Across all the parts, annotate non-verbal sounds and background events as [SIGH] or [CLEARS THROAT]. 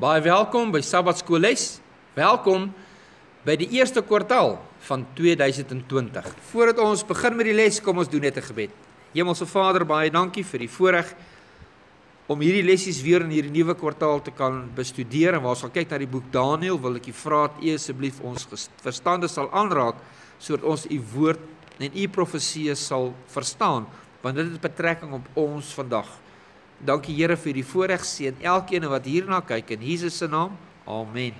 Baie welkom by Sabbatskoolles. Welkom by die eerste kwartaal van 2020. Voordat ons begin met die les, kom ons doen net 'n gebed. Hemelse Vader, baie dankie vir die voorreg om hierdie lessies weer in hierdie nuwe kwartaal te kan bestudeer en waar ons gaan kyk na die boek Daniël, wil ek U vra dat U asseblief ons verstande sal aanraak sodat ons U woord en U profeseë sal verstaan, want dit het betrekking op ons vandag. Dankie Here vir die voorreg seën elkeen wat hierna kyk in Jesus se naam. Amen.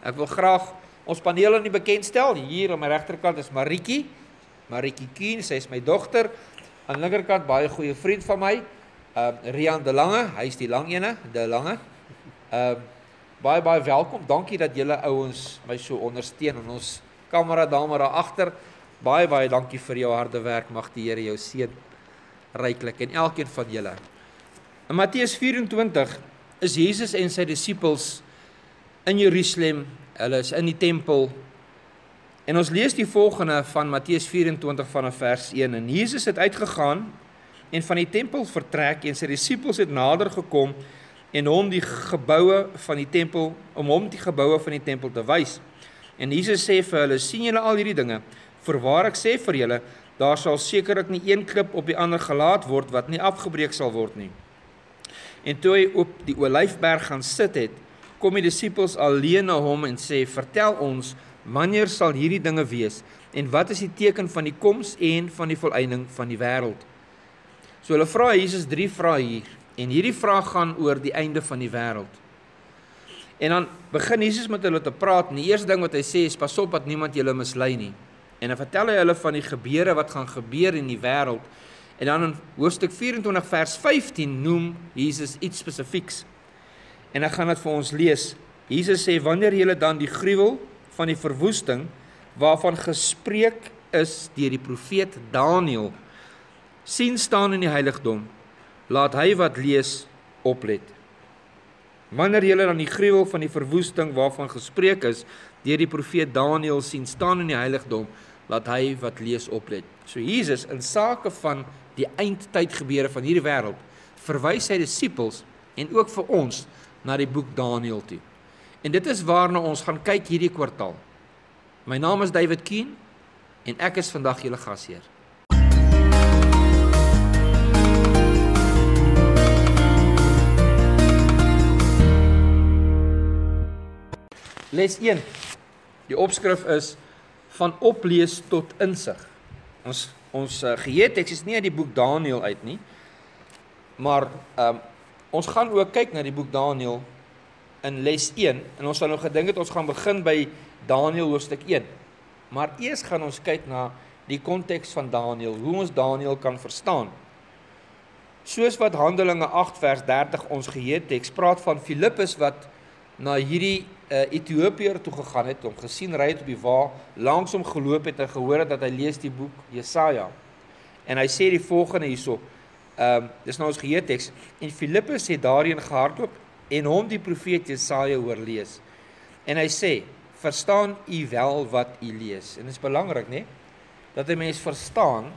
Ek wil graag ons paneel aan die bekendstel. Hier aan my regterkant is Maritjie. Maritjie Keen, sy is my dogter. Aan die linkerkant baie goeie vriend van my, uh Rian De Lange, hy's die lang ene, De Lange. Uh baie baie welkom. Dankie dat julle ouens my so ondersteun en ons kamera dame daar agter. Baie baie dankie vir jou harde werk. Mag die Here jou seën ryklik en elkeen van julle. In Matteus 24 is Jesus en sy disippels in Jerusalem. Hulle is in die tempel. En ons lees die volgende van Matteus 24 vanaf vers 1. En Jesus het uitgegaan en van die tempel vertrek en sy disippels het nader gekom en hom die geboue van die tempel om hom die geboue van die tempel te wys. En Jesus sê vir hulle: "Sien julle al hierdie dinge? Voorwaar ek sê vir julle, daar sal sekerlik nie een klip op die ander gelaat word wat nie afgebreek sal word nie." En toe hy op die Olyfberg gaan sit het, kom die disippels alleen na hom en sê: "Vertel ons, wanneer sal hierdie dinge wees en wat is die teken van die koms en van die volëinding van die wêreld?" So hulle vra Jesus drie vrae hier en hierdie vraag gaan oor die einde van die wêreld. En dan begin Jesus met hulle te praat en die eerste ding wat hy sê is: "Pas op dat niemand julle mislei nie." En dan vertel hy hulle van die gebeure wat gaan gebeur in die wêreld En dan in hoofstuk 24 vers 15 noem Jesus iets spesifieks. En ek gaan dit vir ons lees. Jesus sê wanneer julle dan die gruwel van die verwoesting waarvan gespreek is deur die profeet Daniël sien staan in die heiligdom, laat hy wat lees oplet. Wanneer julle dan die gruwel van die verwoesting waarvan gespreek is deur die profeet Daniël sien staan in die heiligdom, laat hy wat lees oplet. So Jesus in sake van die eindtyd gebeure van hierdie wêreld, verwys sy disippels en ook vir ons na die boek Daniël toe. En dit is waarna ons gaan kyk hierdie kwartaal. My naam is David Keen en ek is vandag julle gasheer. Les 1. Die opskrif is van oplees tot insig. Ons Ons uh, geheeteks is nie uit die boek Daniël uit nie. Maar ehm um, ons gaan ook kyk na die boek Daniël in les 1 en ons sal nou gedink het ons gaan begin by Daniël hoofstuk 1. Maar eers gaan ons kyk na die konteks van Daniël, hoe ons Daniël kan verstaan. Soos wat Handelinge 8 vers 30 ons geheeteks praat van Filippus wat na hierdie uh, Ethiopiër toe gegaan het, hom gesien ry het op die wa, langs hom geloop het en gehoor het dat hy lees die boek Jesaja. En hy sê die volgende hierso. Ehm uh, dis nou ons geheue teks en Filippus het daarin gehardloop en hom die profeet Jesaja hoor lees. En hy sê: "Verstaan u wel wat u lees?" En dit is belangrik, né? Dat 'n mens verstaan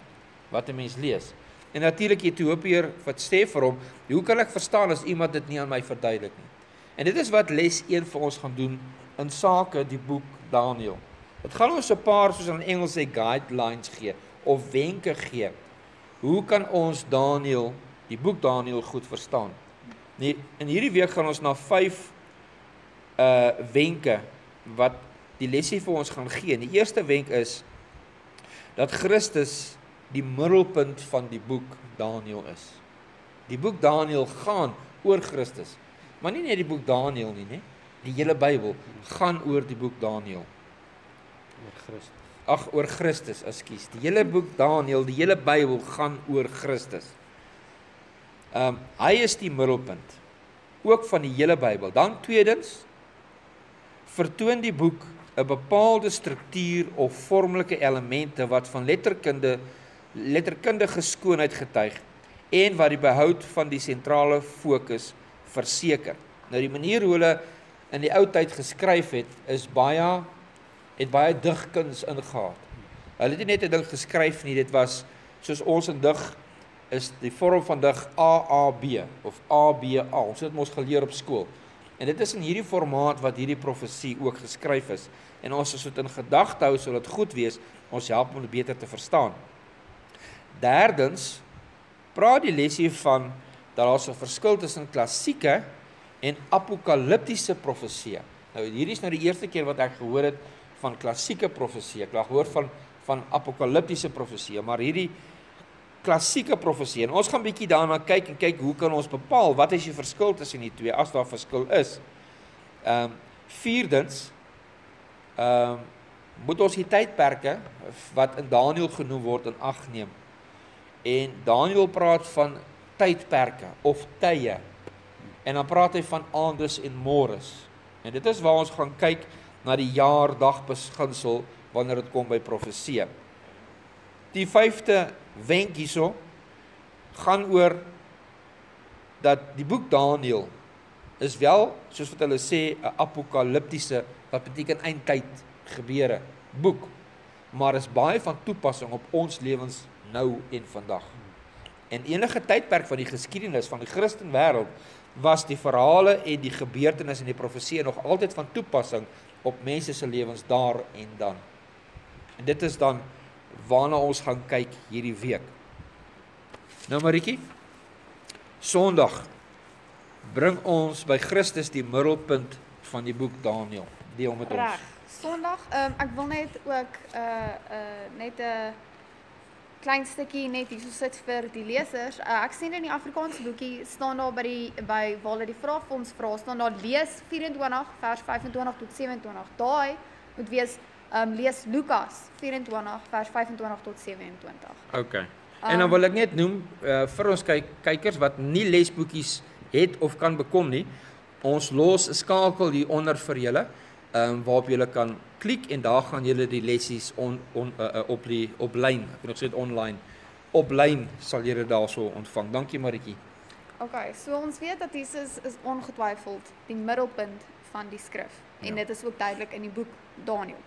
wat 'n mens lees. En natuurlik Ethiopiër wat sê vir hom: "Hoe kan ek verstaan as iemand dit nie aan my verduidelik nie?" En dit is wat les 1 vir ons gaan doen in sake die boek Daniël. Dit gaan ons 'n paar soos in Engels sê guidelines gee of wenke gee. Hoe kan ons Daniël, die boek Daniël goed verstaan? Nee, in hierdie week gaan ons na 5 uh wenke wat die lesie vir ons gaan gee. Die eerste wenk is dat Christus die middelpunt van die boek Daniël is. Die boek Daniël gaan oor Christus. Maar nie net die boek Daniël nie, nê? Die hele Bybel gaan oor die boek Daniël. Oor Christus. Ag, oor Christus, ekskuus. Die hele boek Daniël, die hele Bybel gaan oor Christus. Ehm um, hy is die middelpunt ook van die hele Bybel. Dan tweedens vertoon die boek 'n bepaalde struktuur of vormelike elemente wat van letterkunde letterkundige skoonheid getuig en wat die behoud van die sentrale fokus verseker. Nou die manier hoe hulle in die ou tyd geskryf het is baie het baie digkuns ingehaal. Hulle het nie net 'n ding geskryf nie, dit was soos ons in dig is die vorm van dig AAB of ABA. Ons het dit mos geleer op skool. En dit is in hierdie formaat wat hierdie profesie ook geskryf is. En ons as dit in gedagte hou sodat dit goed wees, ons help om dit beter te verstaan. Derdens praat die lesie van dat daar 'n verskil tussen klassieke en apokaliptiese profeseë. Nou hierdie is nou die eerste keer wat ek gehoor het van klassieke profeseë. Ek het gehoor van van apokaliptiese profeseë, maar hierdie klassieke profeseë. En ons gaan bietjie daarna kyk en kyk hoe kan ons bepaal wat is die verskil tussen die twee as daar verskil is. Ehm um, vierdens ehm um, moet ons die tydperke wat in Daniël genoem word in ag neem. En Daniël praat van tydperke of tye. En dan praat hy van aandes en môres. En dit is waar ons gaan kyk na die jaar dag beginsel wanneer dit kom by profeseë. Die 5de wenk hierso gaan oor dat die boek Daniël is wel soos wat hulle sê 'n apokaliptiese wat beteken eindtyd gebeure boek maar is baie van toepassing op ons lewens nou en vandag. En enige tydperk van die geskiedenis van die Christen wêreld was die verhale en die gebeurtenisse en die profeseë nog altyd van toepassing op mense se lewens daar en dan. En dit is dan waarna ons gaan kyk hierdie week. Nou Maritjie. Sondag bring ons by Christus die middelpunt van die boek Daniël. Deel met ons. Reg. Sondag, um, ek wil net ook 'n uh, uh, net 'n klein stukkie net hierso sit vir die lesers. Uh, ek sien in die Afrikaanse boekie staan daar by die by waar hulle die vraag vir ons vra, staan daar lees 24 vers 25 tot 27. Daai moet wees ehm um, lees Lukas 24 vers 25 tot 27. OK. En dan wil ek net noem uh, vir ons kyk kykers wat nie lesboekies het of kan bekom nie. Ons los 'n skakel hier onder vir julle ehm um, waarop jy kan klik en daar gaan jy die lessies on, on uh, uh, op die op lyn, ek het nog sê online. Op lyn sal jy dit daarso ontvang. Dankie Maritjie. OK, so ons weet dat Jesus is ongetwyfeld die middelpunt van die skrif en ja. dit is ook duidelik in die boek Daniël.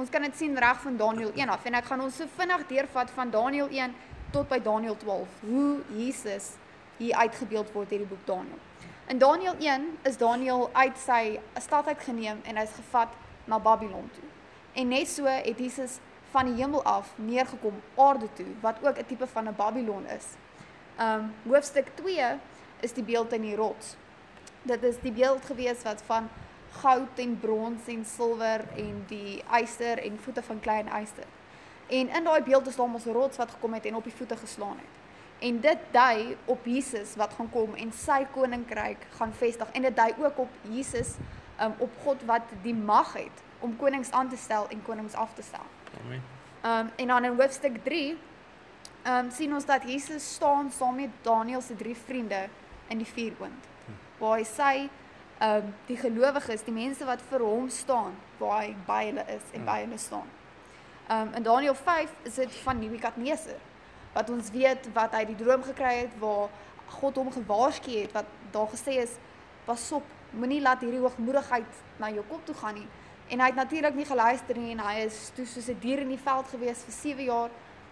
Ons kan dit sien reg van Daniël 1 af en ek gaan ons so vinnig deurvat van Daniël 1 tot by Daniël 12 hoe Jesus hier uitgebeeld word in die boek Daniël. In Daniël 1 is Daniël uit sy stad uitgeneem en hy's gevat na Babylon toe. En net so het Jesus van die hemel af neergekom aarde toe wat ook 'n tipe van 'n Babylon is. Um hoofstuk 2 is die beeld in die rots. Dit is die beeld gewees wat van goud en brons en silwer en die yster en voete van klein yster. En in daai beeld is daar mos 'n rots wat gekom het en op die voete geslaan het. En dit dui op Jesus wat gaan kom en sy koninkryk gaan vestig en dit dui ook op Jesus um, op God wat die mag het om konings aan te stel en konings af te stel. Amen. Um en dan in hoofstuk 3 um sien ons dat Jesus staan saam met Daniël se drie vriende in die vuuroond. Waar hy sê um die gelowiges, die mense wat vir hom staan, waar hy by hulle is en by hulle staan. Um in Daniël 5 is dit van Nebukadneser wat ons weet wat hy die droom gekry het waar God hom gewaarsku het wat daar gesê is pas op moenie laat hierdie hoogmoedigheid na jou kop toe gaan nie. En hy het natuurlik nie geluister nie en hy is toe soos 'n dier in die veld gewees vir 7 jaar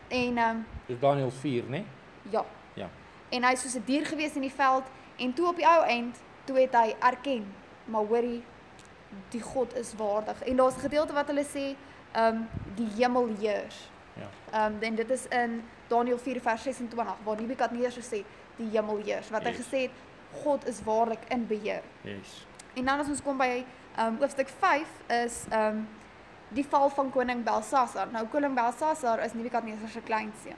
en ehm um, dis Daniël 4 nê ja. Ja. En hy is soos 'n dier gewees in die veld en toe op die ou end toe het hy erken maar hoorie die God is waardig. En daar's 'n gedeelte wat hulle sê ehm um, die hemel heers. Ja. Ehm um, en dit is in Daniël 4 vers 26 waar Nebukadneser sê die hemel heers wat yes. hy gesê het God is waarlik in beheer. Yes. En dan as ons kom by ehm um, hoofstuk 5 is ehm um, die val van koning Belsasar. Nou koning Belsasar is Nebukadneser se kleinseun.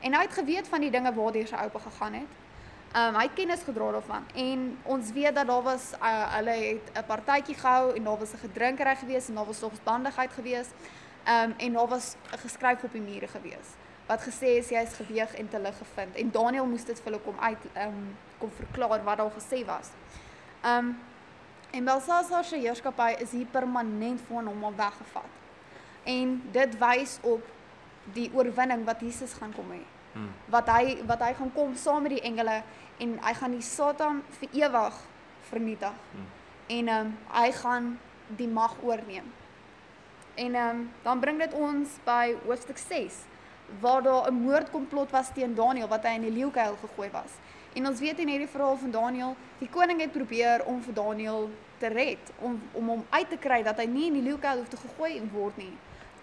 En hy het geweet van die dinge waardeur sy oupa gegaan het. Ehm um, hy het kennis gedra daarvan en ons weet dat daar was uh, hulle het 'n partytjie gehou en daar was 'n gedrinkery gewees en daar was sogsbandigheid gewees. Ehm um, en daar was geskryf op die mure gewees wat gesê is jy is geweeg en te lig gevind en Daniel moes dit vir hulle kom uit um, kom verklaar wat daar gesê was. Um, en Belsasar se heerskappy is hier permanent van hom al weggevat. En dit wys op die oorwinning wat Jesus gaan kom hê. Hmm. Wat hy wat hy gaan kom saam met die engele en hy gaan die Satan vir ewig vernietig. Hmm. En um, hy gaan die mag oorneem. En um, dan bring dit ons by hoofstuk 6 waar daar 'n moordkomplot was teen Daniël wat hy in die leeukuil gegooi was. En ons weet in hierdie verhaal van Daniël, die koning het probeer om vir Daniël te red, om om hom uit te kry dat hy nie in die leeukuil hoef te gegooi word nie.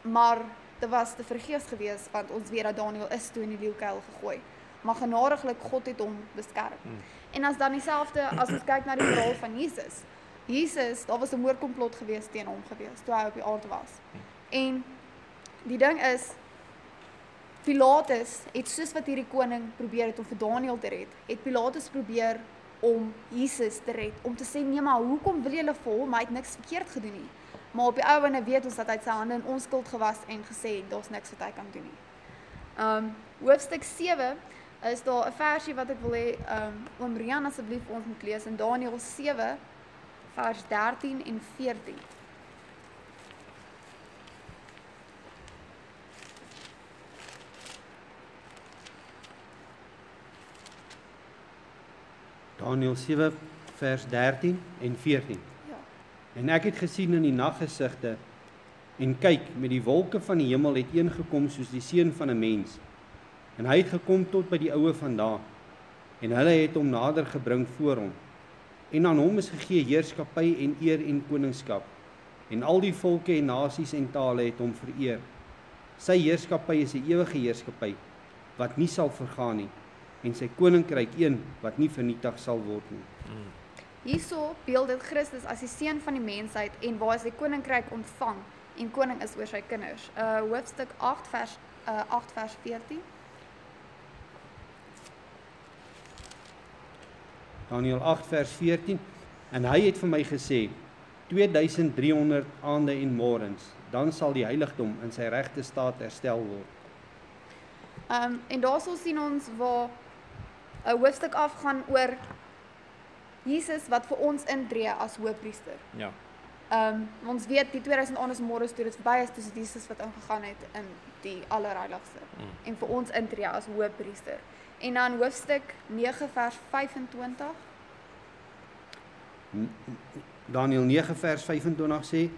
Maar dit was te vergeefs geweest want ons weet dat Daniël is toe in die leeukuil gegooi. Maar genadiglik God het hom beskerm. Hmm. En as dan dieselfde as ons kyk na die verhaal van Jesus. Jesus, daar was 'n moordkomplot geweest teen hom geweest toe hy op die aarde was. En die ding is Pilatus het soos wat hierdie koning probeer het om vir Daniël te red, het Pilatus probeer om Jesus te red, om te sê nee maar hoekom wil julle vir hom? Hy het niks verkeerd gedoen nie. Maar op die ou ene weet ons dat hy sy hande in onskuld gewas en gesê daar's niks wat hy kan doen nie. Um hoofstuk 7 is daar 'n versie wat ek wil hê um oom Rian asseblief ons moet lees in Daniël 7 vers 13 en 14. Daniël 7 vers 13 en 14. Ja. En ek het gesien in die naggesigte en kyk met die wolke van die hemel het een gekom soos die seun van 'n mens. En hy het gekom tot by die oue vandaan en hulle het hom nader gebring voor hom. En aan hom is gegee heerskappy en eer en koningskap. En al die volke en nasies en tale het hom vereer. Sy heerskappy is 'n ewige heerskappy wat nie sal vergaan nie en sy koninkryk een wat nie vernietig sal word nie. Hierso beeld dit Christus as die seun van die mensheid en waar hy sy koninkryk ontvang en koning is oor sy kinders. Uh hoofstuk 8 vers uh 8 vers 14. Daniël 8 vers 14 en hy het vir my gesê 2300 aande en môrens dan sal die heiligdom in sy regte staat herstel word. Um en daarso sien ons waar 'n hoofstuk afgaan oor Jesus wat vir ons intree as hoëpriester. Ja. Um ons weet die 2000 aande se môre toe dit verby is, dis Jesus wat ingegaan het in die allerheiligste Mm. en vir ons intree as hoëpriester. En dan hoofstuk 9 vers 25. Daniël 9 vers 25 sê: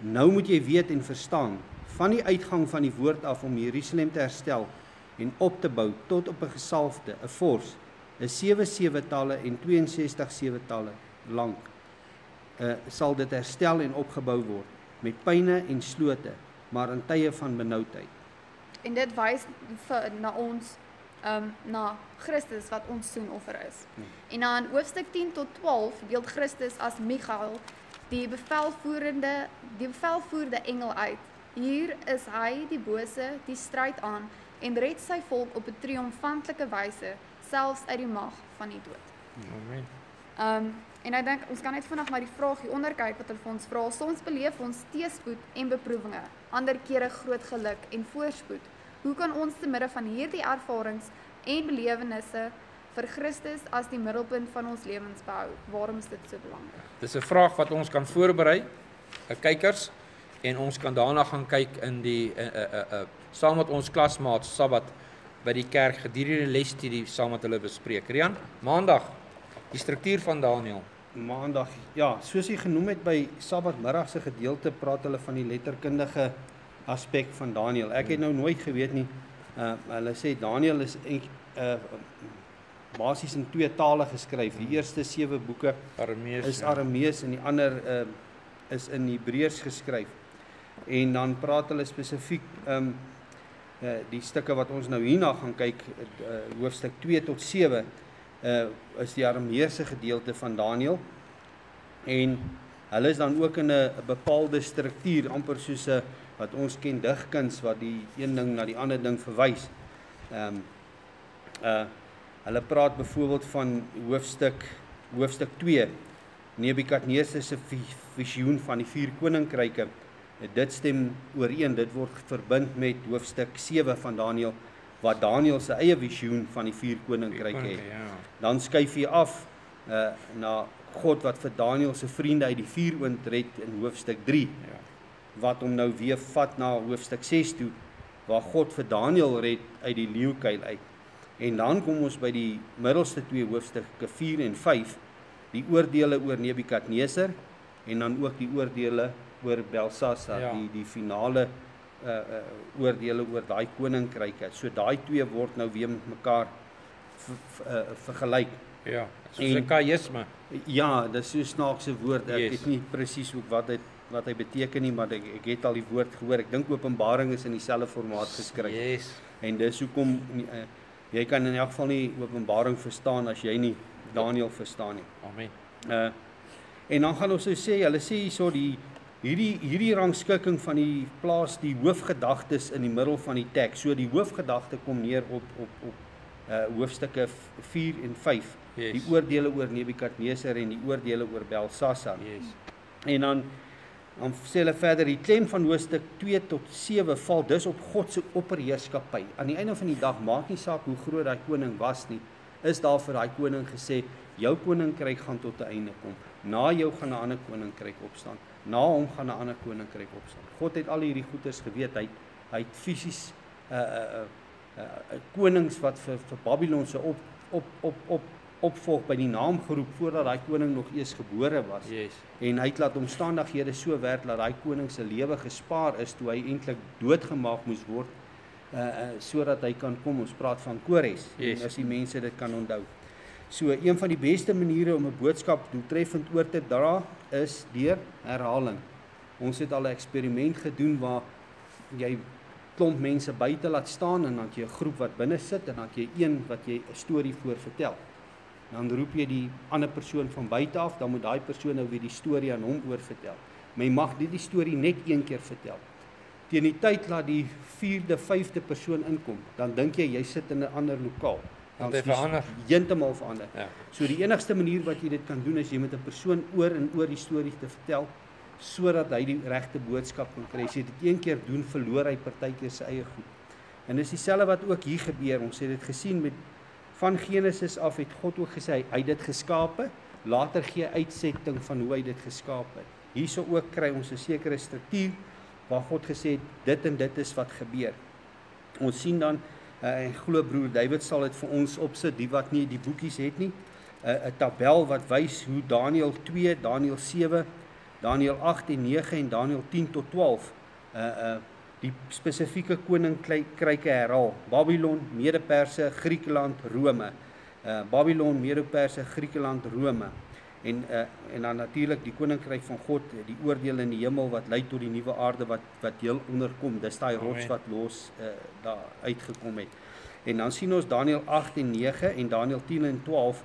Nou moet jy weet en verstaan van die uitgang van die woord af om Jerusalem te herstel en op te bou tot op 'n gesalfde, 'n vors, 'n 7 sewe talle en 62 sewe talle lank. Uh sal dit herstel en opgebou word met pyne en slote, maar in tye van benoudheid. En dit wys vir na ons um na Christus wat ons soenoffer is. Hmm. En dan hoofstuk 10 tot 12 beeld Christus as Michael, die bevelvoerende die bevelvoerde engel uit. Hier is hy die bose, die stryd aan en red sy volk op 'n triomfantelike wyse selfs uit die mag van die dood. Amen. Um en ek dink ons kan net vinnig na die vraag hier onder kyk wat hulle vir ons vra. Soms beleef ons teëspoed en beproewinge, ander kere groot geluk en voorspoed. Hoe kan ons te midde van hierdie ervarings en belewennisse vir Christus as die middelpunt van ons lewens behou? Waarom is dit so belangrik? Dis 'n vraag wat ons kan voorberei, kykers en ons kan daarna gaan kyk in die 'n 'n 'n 'n saam met ons klasmaat Sabbat by die kerk gedurende lesstudie saam met hulle bespreek. Rian, Maandag die struktuur van Daniël. Maandag, ja, soos jy genoem het by Sabbatmiddag se gedeelte praat hulle van die letterkundige aspek van Daniël. Ek het nou nooit geweet nie. Uh hulle sê Daniël is en uh basies in twee tale geskryf. Die eerste 7 boeke Aramees. is ja. Aramees en die ander uh is in Hebreërs geskryf. En dan praat hulle spesifiek um uh die stukke wat ons nou hierna gaan kyk, uh, hoofstuk 2 tot 7 uh is die Arameese gedeelte van Daniël. En hulle is dan ook in 'n bepaalde struktuur amper soos 'n wat ons ken digkuns wat die een ding na die ander ding verwys. Ehm um, uh hulle praat byvoorbeeld van hoofstuk hoofstuk 2 Nebukadneser se vi- visioen van die vier koninkryke. Dit stem ooreen, dit word verbind met hoofstuk 7 van Daniël wat Daniël se eie visioen van die vier koninkryke het. Ja. Dan skuif jy af uh na God wat vir Daniël se vriende uit die vuur ontred in hoofstuk 3 Ja. wat hom nou weer vat na hoofstuk 6 toe waar God vir Daniël red uit die leeukuil uit. En dan kom ons by die middelste twee hoofstukke 4 en 5, die oordeele oor Nebukadneser en dan ook die oordeele oor Belsasar, Ja. die die finale uh uh oordeele oor daai koninkryke. So daai twee word nou weer met mekaar uh, vergelyk. Ja, soos En- 'n kaïsme. Ja, dis so 'n snaakse woord. Ek Yes. weet nie presies ook wat dit wat hy beteken nie, maar ek, ek het al die woord gehoor. Ek dink Openbaring is in dieselfde formaat geskryf. Yes. En dis hoekom uh, jy kan in elk geval nie Openbaring verstaan as jy nie Daniël verstaan nie. Amen. Uh en dan gaan ons so sê, hulle sê hierso die hierdie hierdie rangskikking van die plaas die hoofgedagtes in die middel van die teks. So die hoofgedagte kom neer op op op uh hoofstukke 4 en 5. Yes. Die oordeele oor Nebukadneser en die oordeele oor Belsasar. Yes. En dan dan sê hulle verder die klem van hoofstuk 2 tot 7 val dus op God se opperheerskappy. Aan die einde van die dag maak nie saak hoe groot daai koning was nie, is daar vir daai koning gesê jou koninkryk gaan tot 'n einde kom. Na jou gaan 'n ander koninkryk opstaan. Na hom gaan 'n ander koninkryk opstaan. God het al hierdie goeders geweet. Hy hy het fisies 'n uh, 'n uh, 'n uh, uh, konings wat vir vir Babylon se op op op op opvolg by die naam geroep voordat daai koning nog eers gebore was Yes. en hy het laat omstandighede so werk dat daai koning se lewe gespaar is toe hy eintlik doodgemaak moes word uh, uh sodat hy kan kom ons praat van Kores Yes. en as die mense dit kan onthou. So een van die beste maniere om 'n boodskap doeltreffend oor te dra is deur herhaling. Ons het al 'n eksperiment gedoen waar jy klomp mense buite laat staan en dan jy 'n groep wat binne sit en dan jy een wat jy 'n storie voor vertel. Dan roep jy die ander persoon van buite af, dan moet daai persoon nou weer die storie aan hom oorvertel. Jy mag nie die storie net een keer vertel. Teen die tyd laat die 4de, 5de persoon inkom, dan dink jy jy sit in 'n ander lokaal. Want hy die verander. Heeltemal verander. Ja. So die enigste manier wat jy dit kan doen is jy met 'n persoon oor en oor die storie te vertel sodat hy die regte boodskap kan kry. As jy dit een keer doen, verloor hy partykeer sy eie goed. En dis dieselfde wat ook hier gebeur. Ons het dit gesien met van Genesis af het God ook gesê hy het dit geskape. Later gee uitsetting van hoe hy dit geskaap het. Hierso ook kry ons 'n sekere struktuur waar God gesê het dit en dit is wat gebeur. Ons sien dan uh, en glo broer David sal dit vir ons opsit die wat nie die boekies het nie. 'n uh, 'n tabel wat wys hoe Daniël 2, Daniël 7, Daniël 8 en 9 en Daniël 10 tot 12 uh uh die spesifieke koninkryke herhaal. Babylon, Mede-Perse, Griekeland, Rome. Uh Babylon, Mede-Perse, Griekeland, Rome. En uh en dan natuurlik die koninkryk van God, die oordeel in die hemel wat lei tot die nuwe aarde wat wat heel onderkom. Dis daai rots wat los uh daar uitgekom het. En dan sien ons Daniël 8 en 9 en Daniël 10 en 12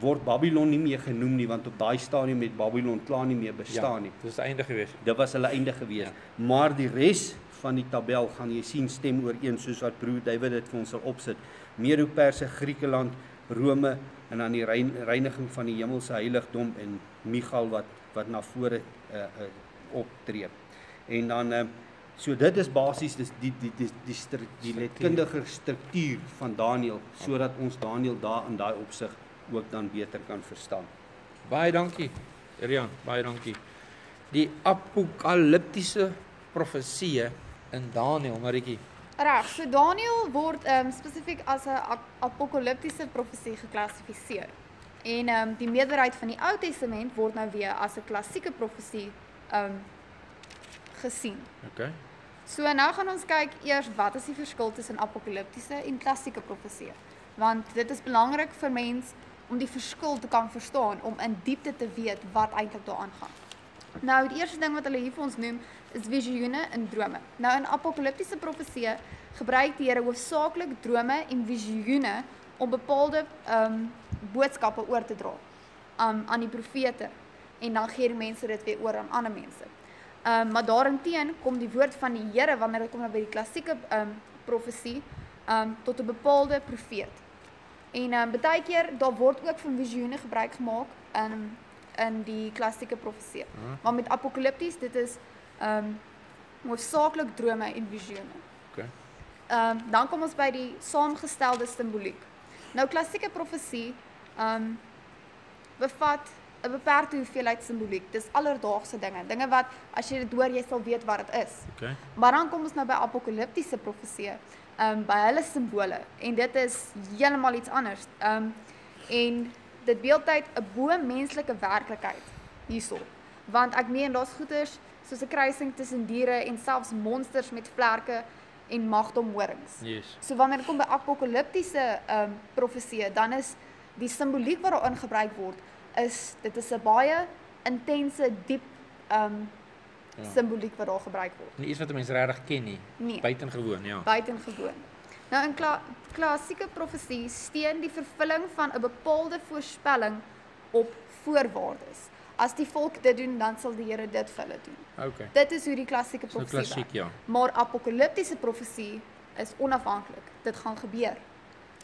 word Babylon nie meer genoem nie want op daai stadium het Babylon klaar nie meer bestaan nie. Dis die einde gewees. Dit was hulle einde gewees. Ja. Maar die res van die tabel gaan jy sien stem ooreen soos wat broer David dit vir ons sal opsit. Medo-Perse, Griekeland, Rome en dan die rein, reiniging van die hemelse heiligdom en Michal wat wat na vore uh, uh, optree. En dan uh, so dit is basies dis die die die die stru, die letkundige struktuur van Daniël sodat ons Daniël daar in daai opsig ook dan beter kan verstaan. Baie dankie. Rian, baie dankie. Die apokaliptiese profeseë in Daniël, Maritjie. Reg, so Daniël word ehm um, spesifiek as 'n ap- apokaliptiese profesie geklassifiseer. En ehm um, die meerderheid van die Ou Testament word nou weer as 'n klassieke profesie ehm um, gesien. Okay. So nou gaan ons kyk eers wat is die verskil tussen apokaliptiese en klassieke profesie. Want dit is belangrik vir mens om die verskil te kan verstaan om in diepte te weet wat eintlik daaraan gaan. Nou die eerste ding wat hulle hier vir ons noem is visioene en drome. Nou in apokaliptiese profesie gebruik die Here hoofsaaklik drome en visioene om bepaalde ehm um, boodskappe oor te dra um, aan die profete en dan gee die mense dit weer oor aan ander mense. Ehm um, maar daarenteen kom die woord van die Here wanneer dit kom na by die klassieke ehm um, profesie ehm um, tot 'n bepaalde profeet. En ehm um, baie keer daar word ook van visioene gebruik gemaak in in die klassieke profesie. Mhm. Maar met apokalipties dit is ehm um, hoofsaaklik drome en visioene. Okay. Ehm um, dan kom ons by die saamgestelde simboliek. Nou klassieke profesie ehm um, bevat 'n beperkte hoeveelheid simboliek. Dis alledaagse dinge, dinge wat as jy dit hoor, jy sal weet wat dit is. Okay. Maar dan kom ons nou by apokaliptiese profesie, ehm um, by hulle simbole en dit is heeltemal iets anders. Ehm um, en dit beeld uit 'n bo-menslike werklikheid hierso. Want ek meen daar's goeters soos 'n kruising tussen diere en selfs monsters met vlerke en magdomhorings. Yes. So wanneer dit kom by apokaliptiese ehm um, profeseë, dan is die simboliek wat daarin gebruik word is dit is 'n baie intense, diep ehm um, Ja. simboliek wat daar gebruik word. Nie iets wat 'n mens regtig ken nie. Nee. Buitengewoon, ja. buitengewoon. Nou in kla klassieke profesie steun die vervulling van 'n bepaalde voorspelling op voorwaardes. As die volk dit doen, dan sal die Here dit vir hulle doen. Okay. Dit is hoe die klassieke So profesie klassiek, werk. ja. Maar apokaliptiese profesie is onafhanklik. Dit gaan gebeur.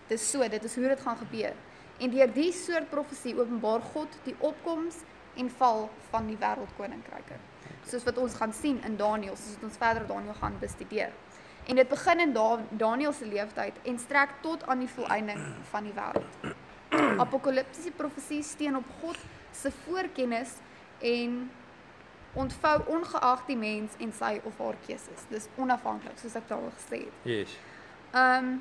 Dis so, dit is hoe dit gaan gebeur. En deur die soort profesie openbaar God die opkoms en val van die wêreldkoninkryke. Soos wat ons gaan sien in Daniël, soos wat ons verder Daniël gaan bestudeer. En dit begin in da Daniël se lewenstyd en strek tot aan die volëinding van die wêreld. Apokaliptiese profesie steun op God se voorkennis en ontvou ongeag die mens en sy of haar keuses. Dis onafhanklik soos ek daar al gesê het. Yes. Ehm um,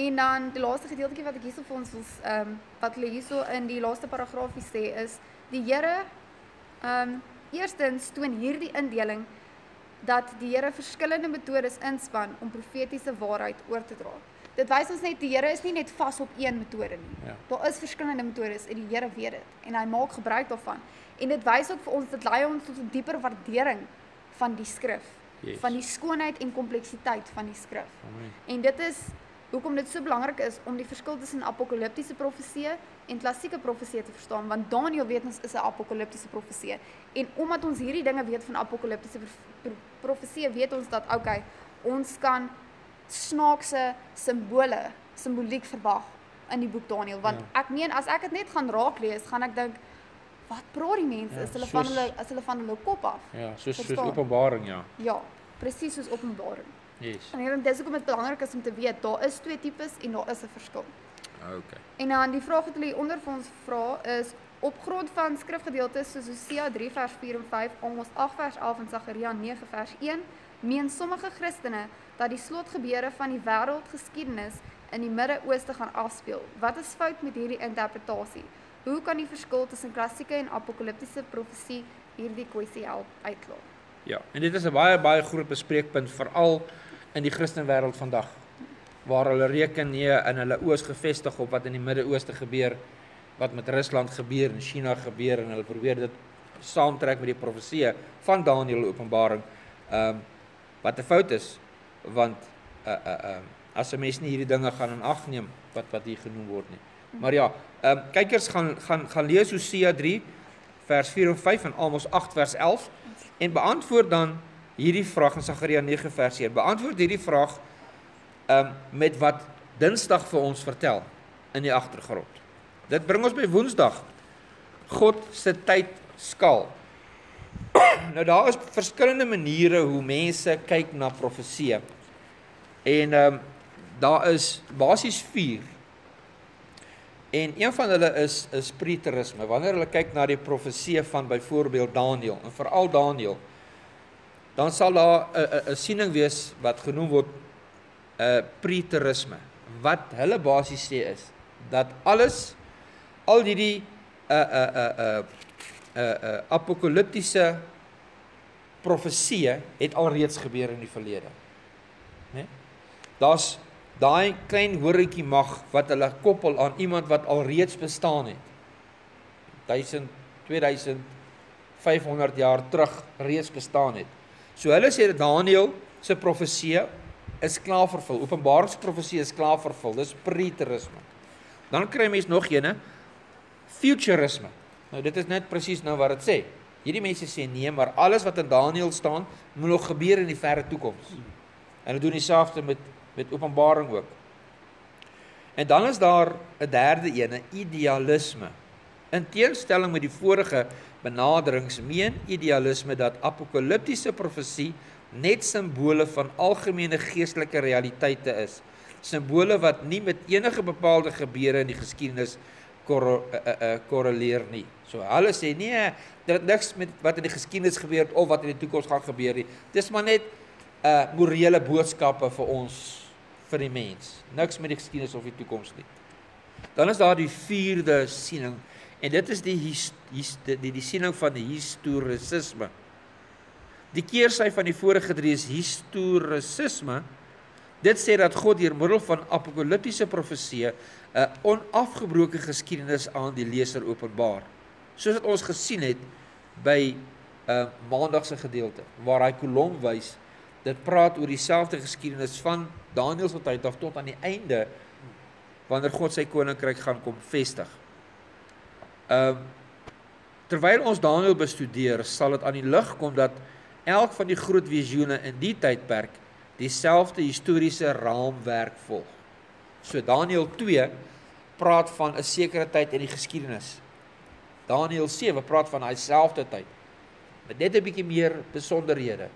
en dan die laaste gedeeltjie wat ek hierso vir ons wil ehm um, wat hulle hierso in die laaste paragraafie sê is die Here ehm um, eerstens toon hierdie indeling dat die Here verskillende metodes inspan om profetiese waarheid oor te dra. Dit wys ons net die Here is nie net vas op een metode nie. Ja. Daar is verskillende metodes en die Here weet dit en hy maak gebruik daarvan. En dit wys ook vir ons dit lei ons tot 'n dieper waardering van die skrif, Yes. van die skoonheid en kompleksiteit van die skrif. Amen. En dit is hoekom dit so belangrik is om die verskil tussen apokaliptiese profeseë en klassieke profeseë te verstaan want Daniël weet ons is 'n apokaliptiese profeseë en omdat ons hierdie dinge weet van apokaliptiese prof- pro- profeseë weet ons dat okay ons kan snaakse simbole simboliek verwag in die boek Daniël want Ja. ek meen as ek dit net gaan raak lees gaan ek dink wat praat die mense Ja, is hulle van soos- hulle is hulle van hulle kop af Ja, soos soos Verstaan. Openbaring, ja. ja presies soos Openbaring Yes. en hierom dis hoekom dit belangrik is om te weet daar is twee tipes en daar is 'n verskil Okay. En dan die vraag wat hulle onder vir ons vra is op grond van skrifgedeeltes soos Hosea 3 vers 4 en 5, Amos 8 vers 11 en Sagaria 9 vers 1, meen sommige Christene dat die slotgebeure van die wêreldgeskiedenis in die Midde-Ooste gaan afspeel. Wat is fout met hierdie interpretasie? Hoe kan die verskil tussen klassieke en apokaliptiese profesie hierdie kwessie help uitklaar? Ja, en dit is 'n baie baie groot bespreekpunt veral in die Christenwêreld vandag waar hulle reken nee in hulle oos gefestig op wat in die Midde-Ooste gebeur, wat met Rusland gebeur en China gebeur en hulle probeer dit saamtrek met die profeseë van Daniël Openbaring. Ehm um, wat 'n fout is want uh uh uh as 'n mens nie hierdie dinge gaan in ag neem wat wat hier genoem word nie. Maar ja, ehm um, kykers gaan gaan gaan lees Hosea 3 vers 4 en 5 en Amos 8 vers 11 en beantwoord dan hierdie vraag in Sagaria 9 vers 1. Beantwoord hierdie vraag um, met wat Dinsdag vir ons vertel in die agtergrond. Dit bring ons by Woensdag. God se tyd skaal. [CLEARS THROAT] nou daar is verskillende maniere hoe mense kyk na profeseë. En um, daar is basies 4. En een van hulle is is preterisme. Wanneer hulle kyk na die profeseë van byvoorbeeld Daniël en veral Daniël, dan sal daar 'n 'n siening wees wat genoem word 'n uh, preterisme. Wat hulle basies sê is dat alles al hierdie 'n 'n 'n 'n 'n 'n apokaliptiese profeseë het alreeds gebeur in die verlede. Né? Nee? Daar's daai klein horretjie mag wat hulle koppel aan iemand wat alreeds bestaan het. 1000 2000 500 jaar terug reeds bestaan het. So hulle sê dat Daniël se profeseë is klaar vervul. Openbaringsprofesie is klaar vervul. Dis preterisme. Dan kry mens nog eene futurisme. Nou dit is net presies nou wat dit sê. Hierdie mense sê nee, maar alles wat in Daniël staan, moet nog gebeur in die verre toekoms. En hulle doen dieselfde met met Openbaring ook. En dan is daar 'n derde een, idealisme. In teenstelling met die vorige benaderings meen idealisme dat apokaliptiese profesie net simbole van algemene geestelike realiteite is. Simbole wat nie met enige bepaalde gebeure in die geskiedenis korreleer nie. So hulle sê nee, dit niks met wat in die geskiedenis gebeur het of wat in die toekoms gaan gebeur nie. Dis maar net 'n uh, morele boodskappe vir ons vir die mens. Niks met die geskiedenis of die toekoms nie. Dan is daar die vierde siening en dit is die his, his, die, die die siening van die historisisme. Die keersy van die vorige drie is historisisme. Dit sê dat God deur middel van apokaliptiese profeseë 'n onafgebroke geskiedenis aan die leser openbaar. Soos wat ons gesien het by 'n uh, maandag se gedeelte waar hy kolom wys, dit praat oor dieselfde geskiedenis van Daniël se tyd af tot aan die einde wanneer God sy koninkryk gaan kom vestig. Ehm uh, terwyl ons Daniël bestudeer, sal dit aan die lig kom dat elk van die groot visioene in die tydperk dieselfde historiese raamwerk volg. So Daniël 2 praat van 'n sekere tyd in die geskiedenis. Daniël 7 praat van daai selfde tyd. Met net 'n bietjie meer besonderhede,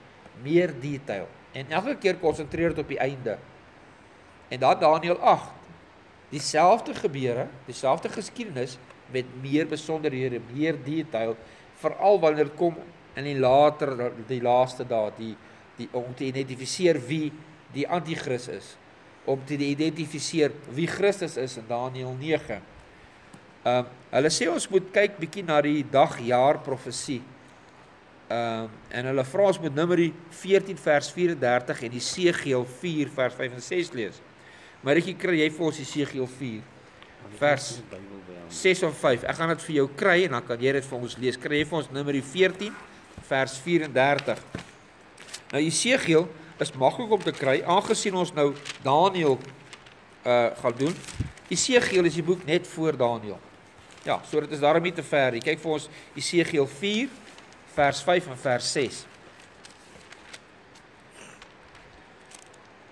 meer detail en elke keer konsentreer dit op die einde. En dan Daniël 8 dieselfde gebeure, dieselfde geskiedenis met meer besonderhede, meer detail, veral wanneer dit kom in die later die laaste dae, die die om te identifiseer wie die anti-kris is, om te identifiseer wie Christus is in Daniël 9. Ehm uh, hulle sê ons moet kyk bietjie na die dagjaar profesie. Ehm uh, en hulle vra ons moet Numeri 14 vers 34 en die Segeel 4 vers 5 en 6 lees. Maar ek kry jy vir ons die Segeel 4 vers 6 of 5. Ek gaan dit vir jou kry en dan kan jy dit vir ons lees. Kry jy vir ons Numeri 14 vers 34. Nou Jesegiel is maklik om te kry aangesien ons nou Daniël uh gaan doen. Jesegiel is die boek net voor Daniël. Ja, so dit is daarom nie te ver nie. Kyk vir ons Jesegiel 4 vers 5 en vers 6.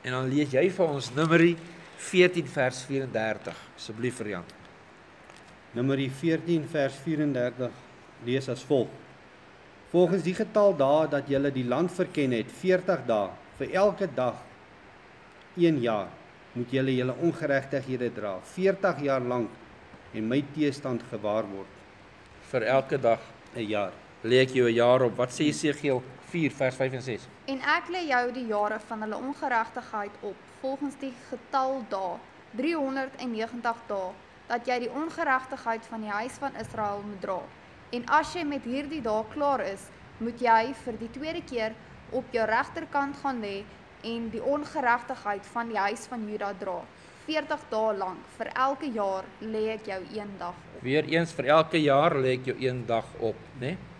En dan lees jy vir ons Numeri 14 vers 34 asseblief vir Jan. Numeri 14 vers 34 lees as volg: Volgens die getal dae dat julle die land verken het, 40 dae, vir elke dag 1 jaar, moet julle julle ongeregtighede dra, 40 jaar lank en my teestand gewaar word vir elke dag 'n jaar. Lê ek jou 'n jaar op. Wat sê Jesegiel 4 vers 5 en 6? En ek lê jou die jare van hulle ongeregtigheid op volgens die getal dae 390 dae dat jy die ongeregtigheid van die huis van Israel moet dra. En as jy met hierdie dae klaar is, moet jy vir die tweede keer op jou regterkant gaan lê en die ongeregtigheid van die huis van Juda dra. 40 dae lank vir elke jaar lê ek jou een dag op. Weereens vir elke jaar lê ek jou een dag op, né? Nee?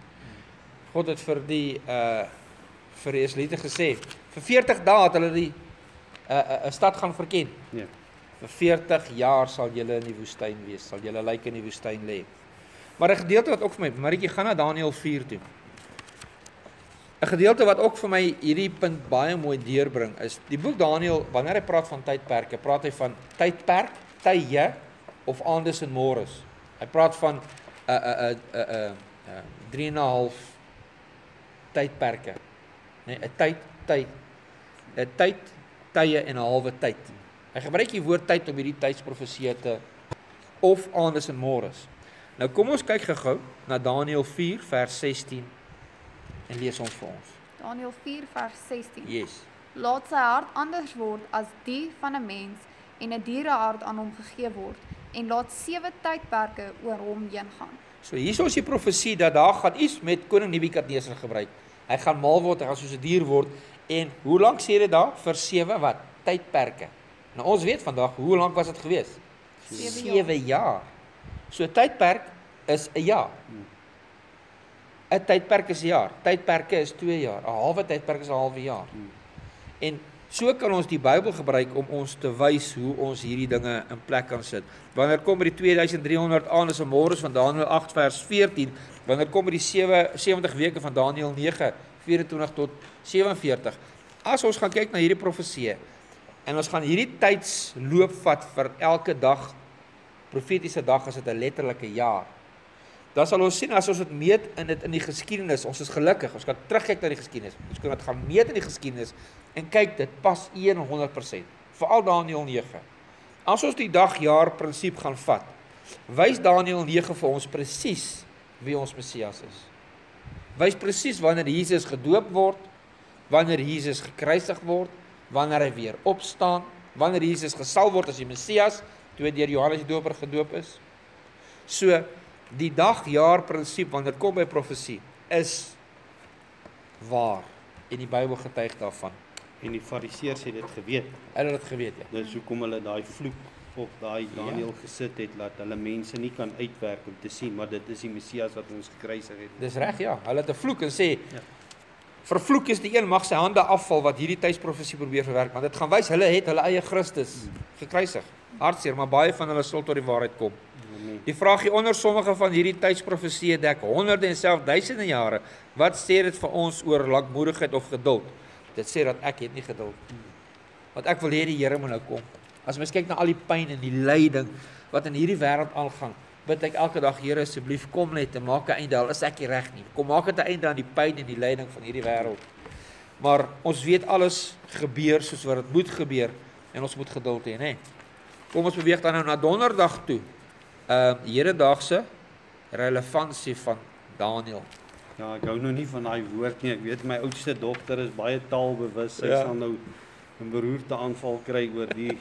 God het vir die uh vir die Israeliete gesê, vir 40 dae het hulle die 'n uh, 'n uh, stad gaan verken. Nee. Vir 40 jaar sal julle in die woestyn wees, sal julle lyk in die woestyn lê. Maar 'n gedeelte wat ook vir my, Maritjie gaan na Daniël 4 toe. 'n Gedeelte wat ook vir my hierdie punt baie mooi deurbring is die boek Daniël, wanneer hy praat van tydperke, praat hy van tydperk, tye of aandes en môres. Hy praat van 'n 'n 'n 'n 3 en 'n half tydperke. Nee, 'n tyd, tyd 'n tyd, tye en 'n halwe tyd. Hy gebruik die woord tyd om hierdie tydsprofeseë te of aandes en môres. Nou kom ons kyk gou-gou na Daniël 4 vers 16 en lees ons vir ons. Daniël 4 vers 16. Yes. Laat sy hart anders word as die van 'n mens en 'n dierehart aan hom gegee word en laat sewe tydperke oor hom heen gaan. So hier is ons die profesie dat daar gaan iets met koning Nebukadneser gebruik. Hy gaan mal word, hy gaan soos 'n dier word en hoe lank sê dit daar vir sewe wat tydperke. Nou ons weet vandag hoe lank was dit gewees? 7 jaar. So tydperk is 'n jaar. 'n Tydperk is 'n jaar. Tydperke is 2 jaar. 'n Halwe tydperk is 'n halwe jaar. En so kan ons die Bybel gebruik om ons te wys hoe ons hierdie dinge in plek kan sit. Wanneer kom by die 2300 aan is 'n môre van Daniël 8 vers 14, wanneer kom by die 7 70 weke van Daniël 9 24 tot 47. As ons gaan kyk na hierdie profeseë en ons gaan hierdie tydsloop vat vir elke dag profetiese dag is dit 'n letterlike jaar. Dan sal ons sien as ons dit meet in dit in die geskiedenis, ons is gelukkig. Ons kan terugkyk na die geskiedenis. Ons kan dit gaan meet in die geskiedenis en kyk dit pas 100%. Veral Daniël 9. As ons die dag-jaar prinsip gaan vat, wys Daniël 9 vir ons presies wie ons Messias is. Wys presies wanneer Jesus gedoop word, wanneer Jesus gekruisig word, wanneer hy weer opstaan, wanneer Jesus gesalf word as die Messias, toe hy deur Johannes die Doper gedoop is. So die dag jaar prinsip wanneer kom by profesie is waar en die Bybel getuig daarvan. En die Fariseërs het dit geweet. Hulle het dit geweet ja. Dis hoekom hulle daai vloek op daai Daniël ja. gesit het dat hulle mense nie kan uitwerk om te sien maar dit is die Messias wat ons gekruisig het. Dis reg ja. Hulle het 'n vloek en sê Ja. Vervloek is die een mag sy hande afval wat hierdie tydsprofesie probeer verwerk want dit gaan wys hulle het hulle eie Christus gekruisig. Hartseer, maar baie van hulle sal tot die waarheid kom. Die vraagie onder sommige van hierdie tydsprofesieë dek honderde en self duisende jare. Wat sê dit vir ons oor lankmoedigheid of geduld? Dit sê dat ek het nie geduld nie. Want ek wil hê die Here moet nou kom. As mens kyk na al die pyn en die lyding wat in hierdie wêreld aangaan, bid ek elke dag Here asseblief kom net en maak 'n einde al is ek nie reg nie. Kom maak dit 'n einde aan die pyn en die lyding van hierdie wêreld. Maar ons weet alles gebeur soos wat dit moet gebeur en ons moet geduld hê, nê. Kom ons beweeg dan nou na Donderdag toe. Ehm uh, hedendaagse relevantie van Daniël. Ja, ek hou nou nie van daai woord nie. Ek weet my oudste dogter is baie taalbewus. Sy Ja. sal nou 'n beroerte aanval kry oor die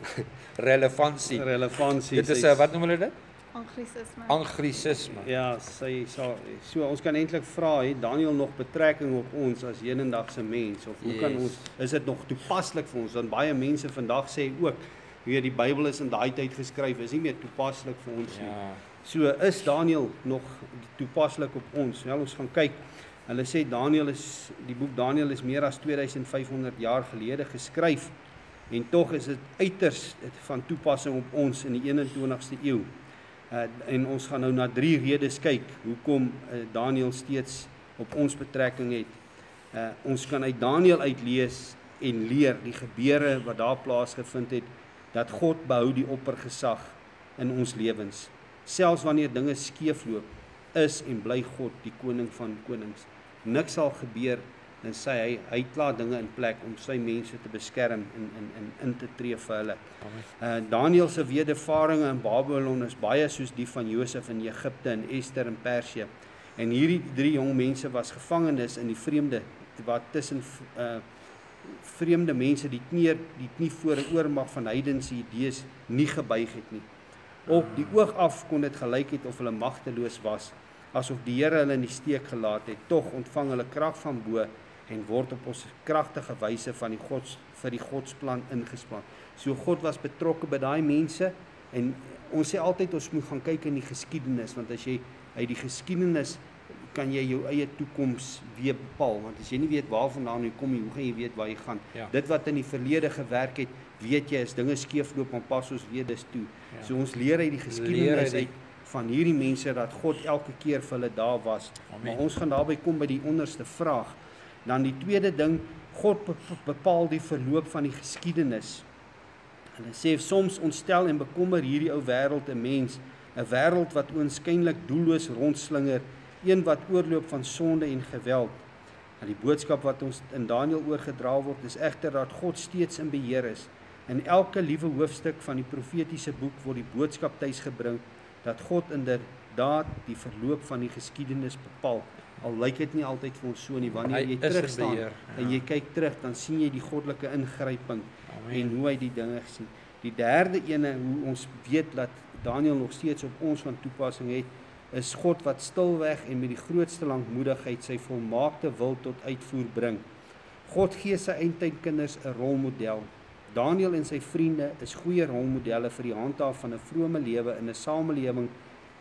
[LAUGHS] Relevantie. relevantie. Dit is 'n wat noem hulle dit? Anglisisme. Anglisisme. Ja, sy sal so ons kan eintlik vra, het Daniel nog betrekking op ons as hedendaagse mens of hoe kan Yes. ons is dit nog toepaslik vir ons? Want baie mense vandag sê ook, weet die Bybel is in daai tyd geskryf, is nie meer toepaslik vir ons nie. So is Daniel nog toepaslik op ons. Wel ons gaan kyk. Hulle sê Daniel is die boek Daniel is meer as 2500 jaar gelede geskryf en tog is dit uiters van toepassing op ons in die 21ste eeu. Uh, en ons gaan nou na drie redes kyk hoekom uh, Daniel steeds op ons betrekking het. Uh, ons kan uit Daniel uitlees en leer die gebeure wat daar plaasgevind het dat God behou die oppergesag in ons lewens. Selfs wanneer dinge skeefloop, is en bly God die koning van konings. Niks sal gebeur en sê hy hy klaar dinge in plek om sy mense te beskerm en in in in te tree vir hulle. Amen. Uh Daniël se wedervarings in Babylon is baie soos die van Josef in Egipte en Ester in Persië. En hierdie drie jong mense was gevangenes in die vreemde wat tussen uh vreemde mense die kneer die knie voor 'n oormag van heidense idees nie gebuig het nie. Op die oog af kon dit gelyk het of hulle magteloos was, asof die Here hulle in die steek gelaat het. Tog ontvang hulle krag van bo en word op ons kragtige wyse van die gods vir die godsplan ingespan. So God was betrokke by daai mense en ons sê altyd ons moet gaan kyk in die geskiedenis want as jy uit die geskiedenis kan jy jou eie toekoms weer bepaal want as jy nie weet waarvandaan jy kom nie, hoe gaan jy weet waar jy gaan? Ja. Dit wat in die verlede gewerk het, weet jy as dinge skeefloop dan pas ons weer dis toe. Ja. So ons leer uit die geskiedenis uit van hierdie mense dat God elke keer vir hulle daar was. Amen. Maar ons gaan daarby kom by die onderste vraag. Dan die tweede ding, God be- bepaal die verloop van die geskiedenis. Hulle sê soms ontstel en bekommer hierdie ou wêreld 'n mens, 'n wêreld wat oënskynlik doelloos rondslinger, een wat oorloop van sonde en geweld. En die boodskap wat ons in Daniël oorgedra word, is egter dat God steeds in beheer is. In elke liewe hoofstuk van die profetiese boek word die boodskap tuisgebring dat God inderdaad die verloop van die geskiedenis bepaal. Al lyk dit nie altyd vir ons so nie wanneer jy is in terugstaan beheer, ja. en jy kyk terug, dan sien jy die goddelike ingryping Amen. en hoe hy die dinge gesien. Die derde ene hoe ons weet dat Daniël nog steeds op ons van toepassing het, is God wat stilweg en met die grootste lankmoedigheid sy volmaakte wil tot uitvoer bring. God gee sy eindtydkinders 'n rolmodel. Daniël en sy vriende is goeie rolmodelle vir die handhaaf van 'n vrome lewe in 'n samelewing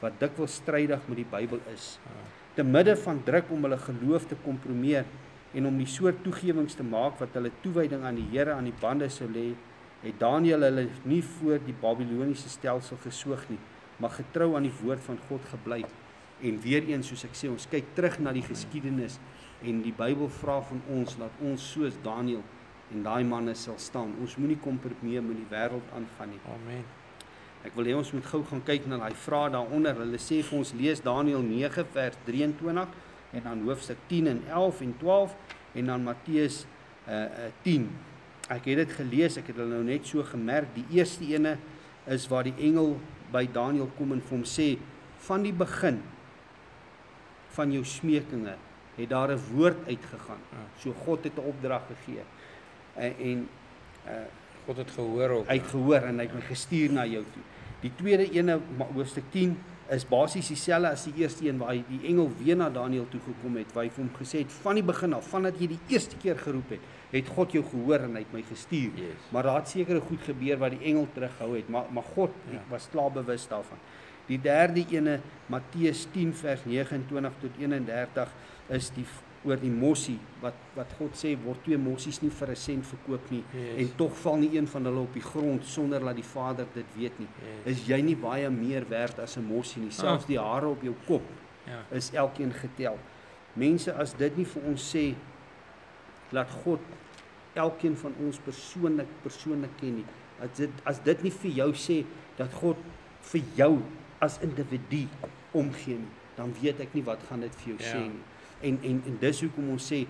wat dikwels strydig met die Bybel is. Te midde van druk om hulle geloof te kompromieer en om die soort toegewings te maak wat hulle toewyding aan die Here aan die bande sou lê, het Daniël hulle nie voor die Babiloniese stelsel gesoog nie, maar getrou aan die woord van God gebly. En weer eens soos ek sê, ons kyk terug na die geskiedenis en die Bybel vra van ons dat ons soos Daniël en daai manne sal staan. Ons moenie kompromieer met die wêreld aangaan nie. Amen. Ek wil hê ons moet gou gaan kyk na daai vrae daaronder. Hulle sê vir ons lees Daniël 9 vers 23 en dan hoofstuk 10 en 11 en 12 en dan Matteus uh, uh 10. Ek het dit gelees, ek het hulle nou net so gemerk. Die eerste ene is waar die engel by Daniël kom en vir hom sê van die begin van jou smekinge het daar 'n woord uitgegaan. Ja. So God het 'n opdrag gegee. Uh, en uh God het gehoor ook. Hy het gehoor en hy het my gestuur na jou toe. Die tweede ene hoofstuk 10 is basies dieselfde as die eerste een waar hy die engel weer na Daniël toe gekom het, waar hy vir hom gesê het van die begin af, vandat jy die eerste keer geroep het, het God jou gehoor en hy het my gestuur. Yes. Maar daar het sekere goed gebeur wat die engel terughou het, maar maar God ja. was klaar bewus daarvan. Die derde ene Matteus 10 vers 29 tot 31 is die oor die mossie wat wat God sê word twee mossies nie vir 'n sent verkoop nie Yes. en tog val nie een van hulle op die grond sonder dat die Vader dit weet nie. Yes. Is jy nie baie meer werd as 'n mossie nie? Selfs Ah. die hare op jou kop Ja. is elkeen getel. Mense as dit nie vir ons sê laat God elkeen van ons persoonlik persoonlik ken nie. As dit as dit nie vir jou sê dat God vir jou as individu omgee nie, dan weet ek nie wat gaan dit vir jou Ja. sê nie. En en en dis hoekom ons sê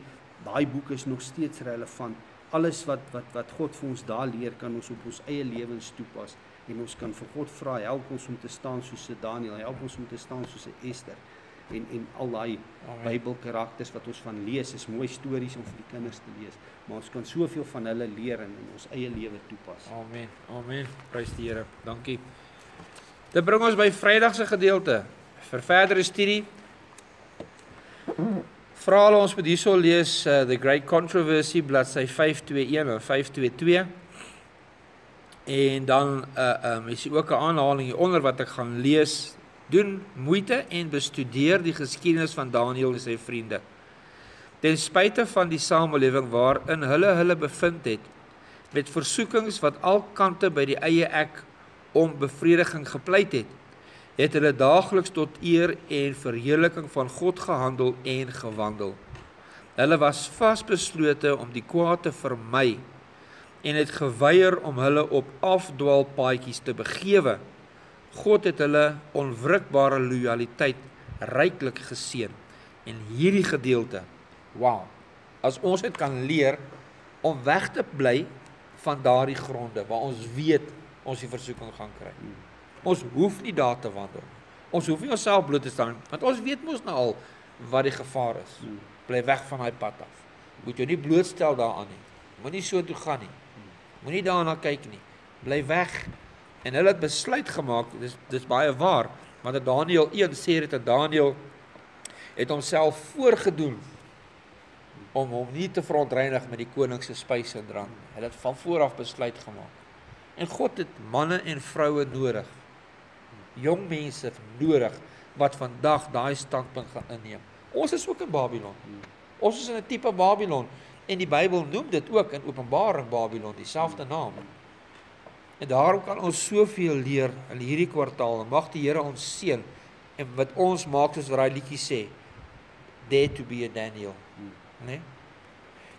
daai boek is nog steeds relevant. Alles wat wat wat God vir ons daar leer kan ons op ons eie lewens toepas en ons kan vir God vra help ons om te staan soos 'n Daniël, help ons om te staan soos 'n Ester en en al daai. Bybelkarakters wat ons van lees is mooi stories om vir die kinders te lees, maar ons kan soveel van hulle leer en in ons eie lewe toepas. Amen. Amen. Prys die Here. Dankie. Dit bring ons by Vrydag se gedeelte. Vir verdere studie vra hulle ons moet hierso lees uh, The Great Controversy bladsy 521 en 522. En dan uh um is ook 'n aanhaling hieronder wat ek gaan lees. Doen moeite en bestudeer die geskiedenis van Daniël en sy vriende. Ten spyte van die samelewing waarin hulle hulle bevind het, met versoekings wat al kante by die eie ek om bevrediging gepleit het, het hulle daagliks tot eer en verheerliking van God gehandel en gewandel. Hulle was vasbeslote om die kwaad te vermy en het geweier om hulle op afdwaalpaadjies te begewe. God het hulle onwrikbare lojaliteit ryklik geseën. En hierdie gedeelte, wow. As ons dit kan leer om weg te bly van daardie gronde waar ons weet ons die versoeking gaan kry. Ons hoef nie daar te wandel. Ons hoef nie onsself bloot te staan want ons weet mos nou al wat die gevaar is. Bly weg van daai pad af. Moet jou nie blootstel daaraan nie. Moenie so toe gaan nie. Moenie daarna kyk nie. Bly weg. En hulle het besluit gemaak, dis dis baie waar, want in Daniël 1 sê dit dat Daniël het homself voorgedoen om hom nie te verontreinig met die koning se spys en drank. Hulle het van vooraf besluit gemaak. En God het manne en vroue nodig. Jong mense nodig wat vandag daai standpunt gaan inneem. Ons is ook in Babylon. Ons is in 'n tipe Babylon en die Bybel noem dit ook in Openbaring Babylon dieselfde naam. En daarom kan ons soveel leer in hierdie kwartaal. Mag die Here ons seën en wat ons maak soos wat daai liedjie sê, dare to be a Daniel. Né? Nee?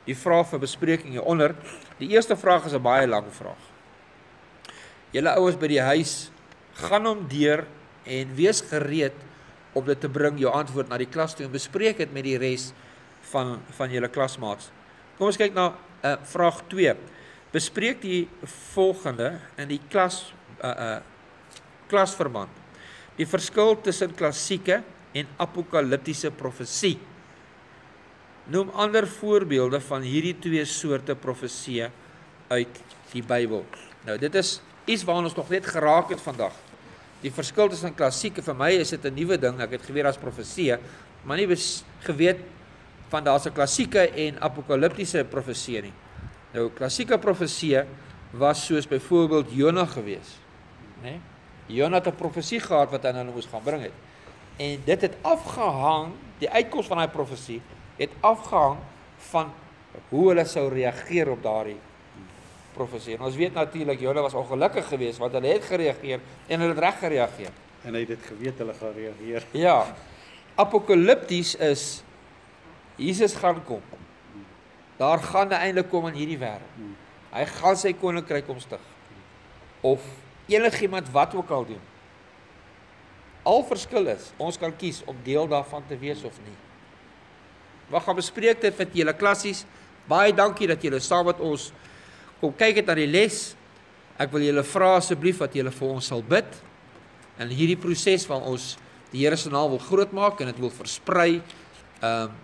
Die vraag vir bespreking hieronder. Die eerste vraag is 'n baie lang vraag. Julle ouers by die huis, gaan hom deur en wees gereed om dit te bring jou antwoord na die klas toe en bespreek dit met die res van van julle klasmaats. Kom ons kyk na uh, vraag 2. Bespreek die volgende in die klas uh uh klasverband. Die verskil tussen klassieke en apokaliptiese profesie. Noem ander voorbeelde van hierdie twee soorte profeseë uit die Bybel. Nou dit is iets waarna ons nog net geraak het vandag. Die verskil tussen klassieke vir my is dit 'n nuwe ding. Ek het geweet daar's profeseë, maar nie geweet van daar's 'n klassieke en apokaliptiese profeseë nie. Nou klassieke profeseë was soos byvoorbeeld Jona gewees, né? Nee? Jona het 'n profesie gehad wat hy nou moes gaan bring het. En dit het afgehang, die uitkoms van daai profesie het afgehang van hoe hulle sou reageer op daardie profesie. En ons weet natuurlik Jona was ongelukkig geweest want hulle het gereageer en hulle het reg gereageer. En hy het dit geweet hulle gaan reageer. [LAUGHS] Ja. Apokalipties is Jesus gaan kom. Daar gaan 'n einde kom aan hierdie wêreld. Hy gaan sy koninkryk omstig. Of enigiemand wat ook al doen. Al verskil is, ons kan kies om deel daarvan te wees of nie. Wat gaan bespreek dit met julle klassies? Baie dankie dat julle saam met ons kom kyk het na die les. Ek wil julle vra asseblief dat julle vir ons sal bid in hierdie proses waar ons die Here se naam wil grootmaak en dit wil versprei ehm um,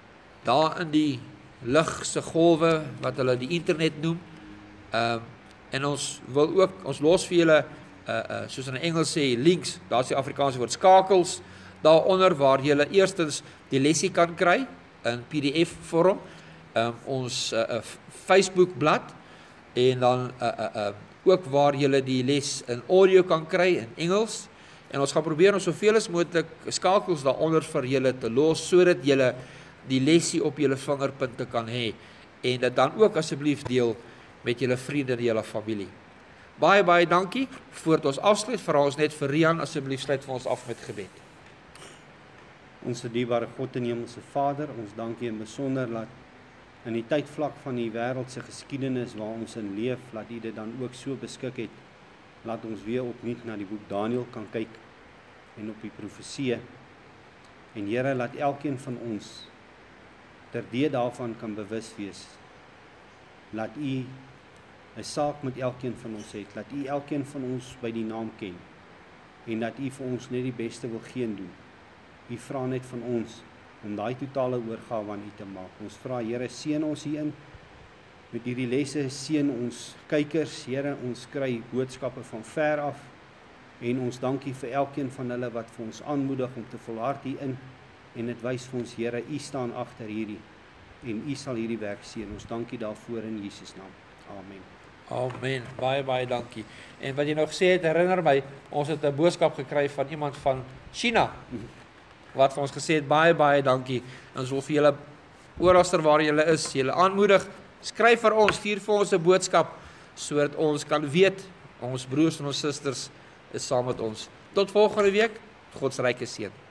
daar in die lig se golwe wat hulle die internet noem. Ehm um, en ons wil ook ons los vir julle uh uh soos in Engels sê links, daar's die Afrikaanse woord skakels daaronder waar jy eerstens die lesie kan kry in PDF vorm. Um ons uh, uh Facebook bladsy en dan uh uh uh ook waar jy die les in audio kan kry in Engels. En ons gaan probeer om soveel as moontlik skakels daaronder vir julle te los sodat julle die lesie op julle vingerpunte kan hê en dit dan ook asseblief deel met julle vriende en julle familie. Baie baie dankie. Voordat ons afsluit, vra ons net vir Rian asseblief sluit vir ons af met gebed. Ons dierbare God en Hemelse Vader, ons dankie in besonder dat in die tydvlak van die wêreld se geskiedenis waar ons in leef, laat U dit dan ook so beskik het. Laat ons weer opnuut na die boek Daniël kan kyk en op die profeseë. En Here, laat elkeen van ons terdee daarvan kan bewus wees. Laat U 'n saak met elkeen van ons het. Laat U elkeen van ons by die naam ken en dat U vir ons net die beste wil gee doen. U vra net van ons om daai totale oorgawe aan U te maak. Ons vra Here seën ons hierin met hierdie lesse seën ons kykers. Here, ons kry boodskappe van ver af en ons dankie vir elkeen van hulle wat vir ons aanmoedig om te volhard hierin en dit wys vir ons Here, U staan agter hierdie en U sal hierdie werk seën. Ons dankie daarvoor in Jesus naam. Amen. Amen. Baie baie dankie. En wat jy nou gesê het, herinner my, ons het 'n boodskap gekry van iemand van China wat vir ons gesê het baie baie dankie. Ons wil vir julle oralster waar julle is, julle aanmoedig, skryf vir ons, stuur vir ons 'n boodskap sodat ons kan weet ons broers en ons susters is saam met ons. Tot volgende week. God se ryke seën.